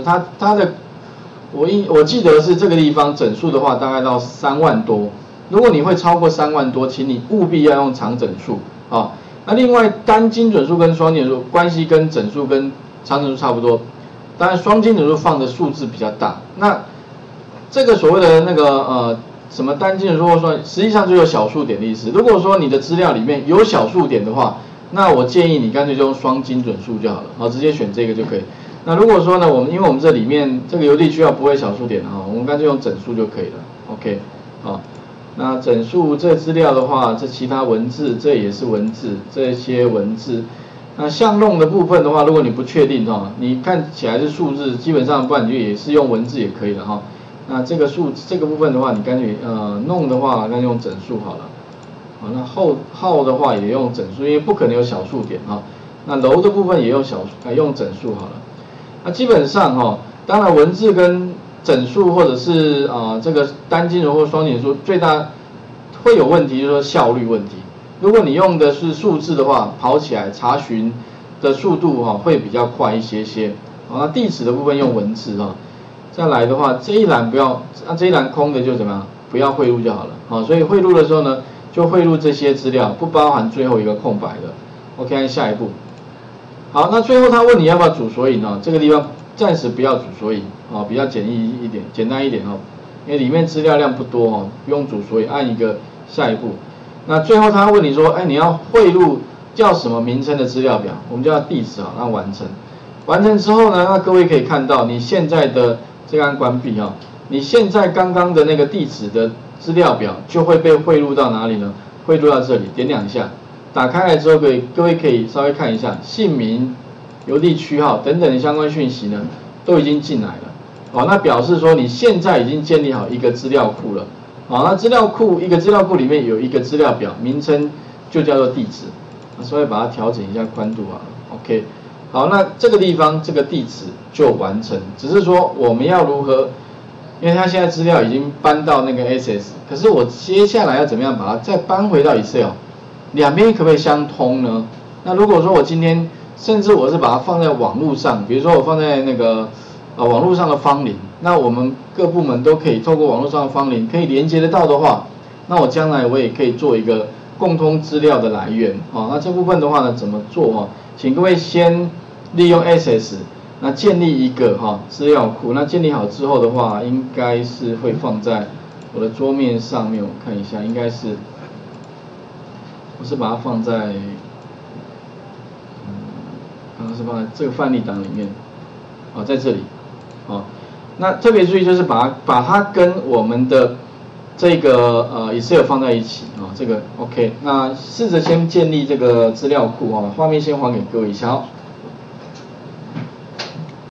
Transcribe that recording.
它它的我印我记得是这个地方整数的话，大概到三万多。如果你会超过三万多，请你务必要用长整数啊。那另外单精准数跟双精准数关系跟整数跟长整数差不多，当然双精准数放的数字比较大。那这个所谓的那个呃什么单精准数或说，实际上就有小数点的意思。如果说你的资料里面有小数点的话，那我建议你干脆就用双精准数就好了，好直接选这个就可以。那如果说呢，我们因为我们这里面这个邮递区要不会小数点的哈，我们干脆用整数就可以了。OK，好。那整数这资料的话，这其他文字这也是文字，这些文字。那像弄的部分的话，如果你不确定哈，你看起来是数字，基本上不然就也是用文字也可以了哈。那这个数这个部分的话，你干脆呃弄的话，那用整数好了。好，那后号的话也用整数，因为不可能有小数点哈。那楼的部分也用小呃用整数好了。那基本上哈，当然文字跟整数或者是啊这个单金融或双减数最大会有问题，就是说效率问题。如果你用的是数字的话，跑起来查询的速度哈会比较快一些些。好，那地址的部分用文字哈。再来的话，这一栏不要，那这一栏空的就怎么样？不要汇入就好了。好，所以汇入的时候呢，就汇入这些资料，不包含最后一个空白的。OK，下一步。好，那最后他问你要不要主索引呢？这个地方暂时不要主索引。啊，比较简易一点，简单一点哦，因为里面资料量不多哦，不用煮，所以按一个下一步。那最后他问你说，哎，你要汇入叫什么名称的资料表？我们叫地址啊，那完成。完成之后呢，那各位可以看到你现在的这个按关闭啊，你现在刚刚的那个地址的资料表就会被汇入到哪里呢？汇入到这里，点两下，打开来之后，可以各位可以稍微看一下姓名、邮递区号等等的相关讯息呢，都已经进来了。好，那表示说你现在已经建立好一个资料库了。好，那资料库一个资料库里面有一个资料表，名称就叫做地址。所以把它调整一下宽度啊。OK，好，那这个地方这个地址就完成。只是说我们要如何？因为它现在资料已经搬到那个 SS，可是我接下来要怎么样把它再搬回到 Excel？两边可不可以相通呢？那如果说我今天甚至我是把它放在网络上，比如说我放在那个。呃，网络上的方林，那我们各部门都可以透过网络上的方林可以连接得到的话，那我将来我也可以做一个共通资料的来源。好，那这部分的话呢，怎么做哈？请各位先利用 SS，那建立一个哈资料库。那建立好之后的话，应该是会放在我的桌面上面，我看一下，应该是，我是把它放在，嗯，刚刚是放在这个范例档里面，哦，在这里。哦，那特别注意就是把把它跟我们的这个呃 Excel 放在一起啊，这个 OK。那试着先建立这个资料库啊，画面先还给各位一下哦。